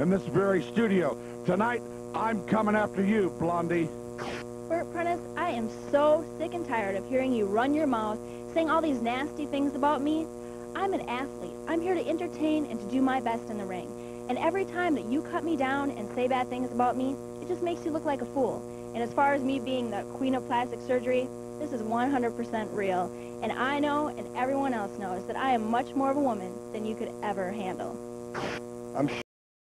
in this very studio. Tonight, I'm coming after you, Blondie. Bert Prentice, I am so sick and tired of hearing you run your mouth, saying all these nasty things about me. I'm an athlete. I'm here to entertain and to do my best in the ring. And every time that you cut me down and say bad things about me, it just makes you look like a fool. And as far as me being the queen of plastic surgery, this is 100% real. And I know, and everyone else knows, that I am much more of a woman than you could ever handle. I'm